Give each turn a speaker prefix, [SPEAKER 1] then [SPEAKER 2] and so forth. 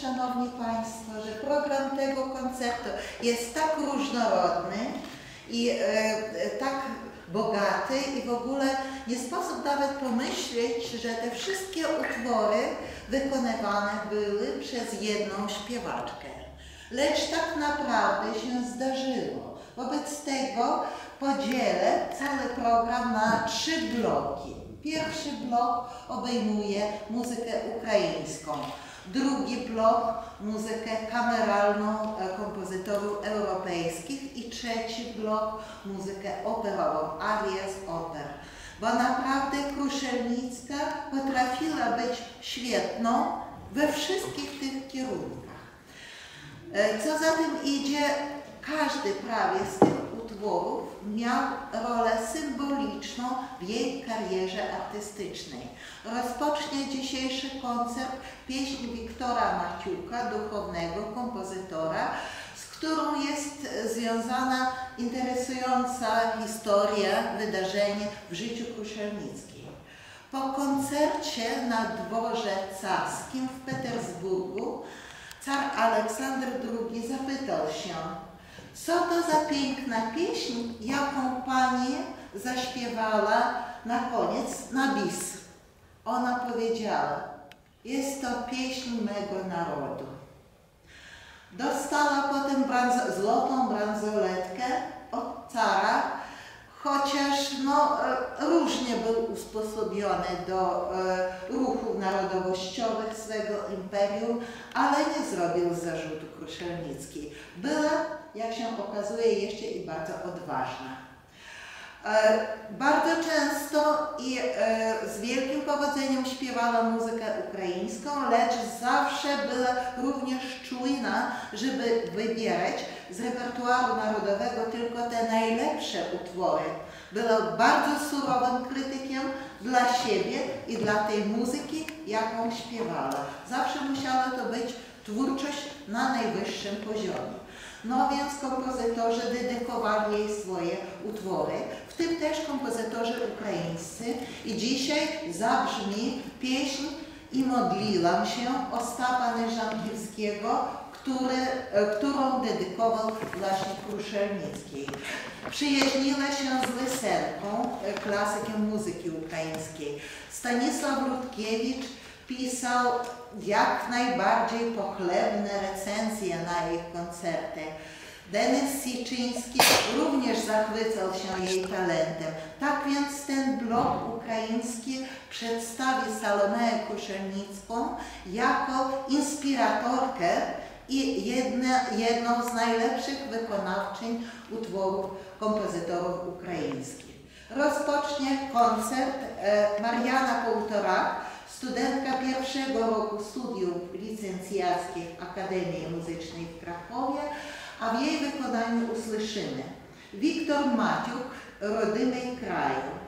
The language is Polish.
[SPEAKER 1] Szanowni Państwo, że program tego koncertu jest tak różnorodny i e, e, tak bogaty i w ogóle nie sposób nawet pomyśleć, że te wszystkie utwory wykonywane były przez jedną śpiewaczkę. Lecz tak naprawdę się zdarzyło. Wobec tego podzielę cały program na trzy bloki. Pierwszy blok obejmuje muzykę ukraińską. Drugi blok muzykę kameralną e, kompozytorów europejskich i trzeci blok muzykę operową, arie z oper. Bo naprawdę Kruszelnicka potrafiła być świetną we wszystkich tych kierunkach. E, Co za tym idzie, każdy prawie z tych utworów miał rolę symboliczną w jej karierze artystycznej. Rozpocznie dzisiejszy koncert pieśń Wiktora Maciuka, duchownego kompozytora, z którą jest związana interesująca historia, wydarzenie w życiu Kruszelnickiej. Po koncercie na dworze carskim w Petersburgu car Aleksander II zapytał się, co to za piękna pieśń, jaką pani zaśpiewała na koniec na bis. Ona powiedziała, jest to pieśń mego narodu. Dostała potem branzo, złotą bransoletkę od cara, chociaż no, e, różnie był usposobiony do e, ruchów narodowościowych swego imperium, ale nie zrobił zarzutu Kruszelnickiej. Była, jak się okazuje, jeszcze i bardzo odważna. E, Bardzo często i e, z wielkim powodzeniem śpiewała muzykę ukraińską, lecz zawsze była również czujna, żeby wybierać z repertuaru narodowego tylko te najlepsze utwory. Była bardzo surowym krytykiem dla siebie i dla tej muzyki, jaką śpiewała. Zawsze musiała to być twórczość na najwyższym poziomie. No więc kompozytorzy dedykowali jej swoje utwory, w tym też kompozytorzy ukraińscy. I dzisiaj zabrzmi pieśń I modliłam się Ostapa Nyżankiewskiego, który, e, którą dedykował właśnie Kruszelnickiej. Przyjaźniła się z Lysenką, e, klasykiem muzyki ukraińskiej. Stanisław Rutkiewicz pisał jak najbardziej pochlebne recenzje na jej koncerty. Denis Siczyński również zachwycał się jej talentem. Tak więc ten blok ukraiński przedstawi Salomeę Kruszelnicką jako inspiratorkę i jedne, jedną z najlepszych wykonawczyń utworów kompozytorów ukraińskich. Rozpocznie koncert e, Mariana Półtorak, studentka Akademii Muzycznej w Krakowie, a w jej wykonaniu usłyszymy Wiktor Maciuk, Rodymy kraju,